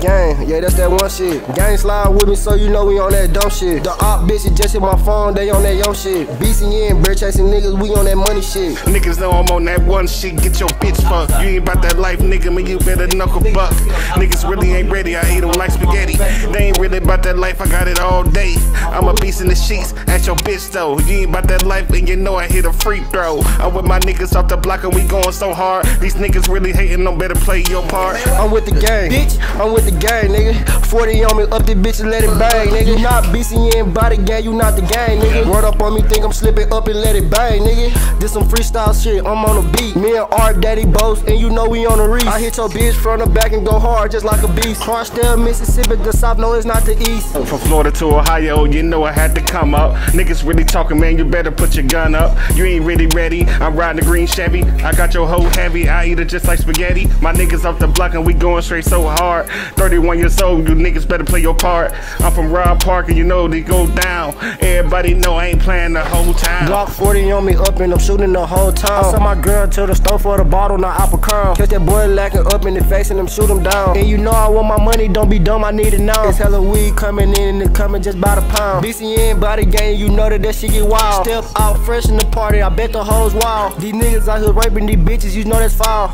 Gang, yeah, that's that one shit. Gang slide with me so you know we on that dumb shit. The op bitches just hit my phone, they on that yo shit. BCN, bear chasing niggas, we on that money shit. Niggas know I'm on that one shit, get your bitch fucked. You ain't about that life, nigga, man, you better knuckle buck. Niggas really ain't ready, I eat them like spaghetti. They ain't really about that life, I got it all day. I'm a in the sheets, at your bitch though. You ain't about that life, and you know I hit a free throw. I'm with my niggas off the block, and we going so hard. These niggas really hating, no better play your part. I'm with the gang, bitch. I'm with the gang, nigga. 40 on me, up the bitch and let it bang, nigga. You not BCN by the gang, you not the gang, nigga. Word up on me, think I'm slipping up and let it bang, nigga. This some freestyle shit, I'm on the beat. Me and Rdaddy boast, and you know we on the reef. I hit your bitch from the back and go hard just like a beast. Croshdale, Mississippi, the south, no, it's not the east. From Florida to Ohio, you know I had to come up. Niggas really talking, man, you better put your gun up. You ain't really ready. I'm riding the green Chevy. I got your hoe heavy. I eat it just like spaghetti. My niggas off the block and we going straight so hard. 31 years old, you niggas better play your part. I'm from Rob Park and you know they go down. Everybody know I ain't playing the whole time. Glock 40 on me up and I'm shooting the whole time. I sent my girl to the store for the bottle, not apple curl. Catch that boy lacking up in the face and them shoot him down. And you know I want my money, don't be dumb, I need it now. It's hella weed coming in and it coming just by the pound. BCN by the game, you know that that shit get wild. Step out fresh in the party, I bet the hoes wild. These niggas out here raping these bitches, you know that's foul.